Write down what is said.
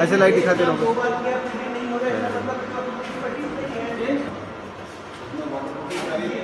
ऐसे लाइट दिखाते रहो। Thank